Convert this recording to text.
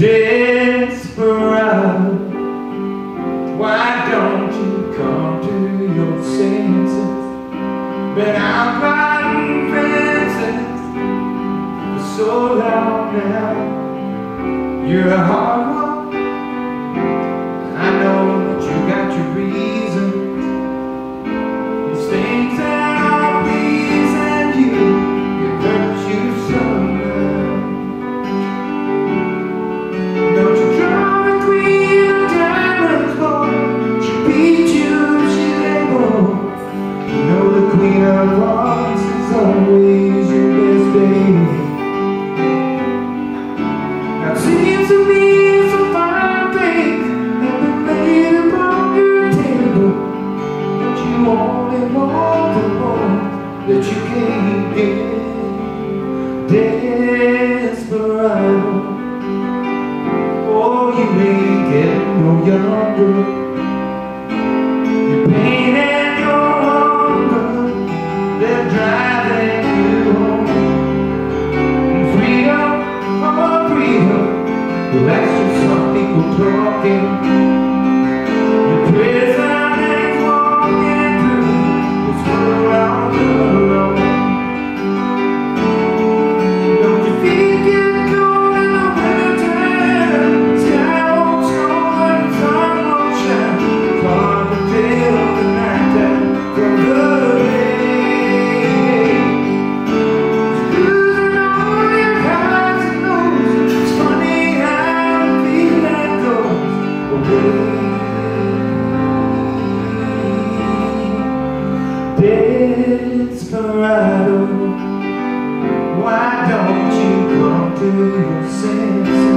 Desperado, why don't you come to your senses? Been out riding fences for so long now. You're a hard hearts is always your best baby. Now seems to me fine have been laid upon your table, but you only want the one that you can't get. People Desperado. Why don't you come to your senses?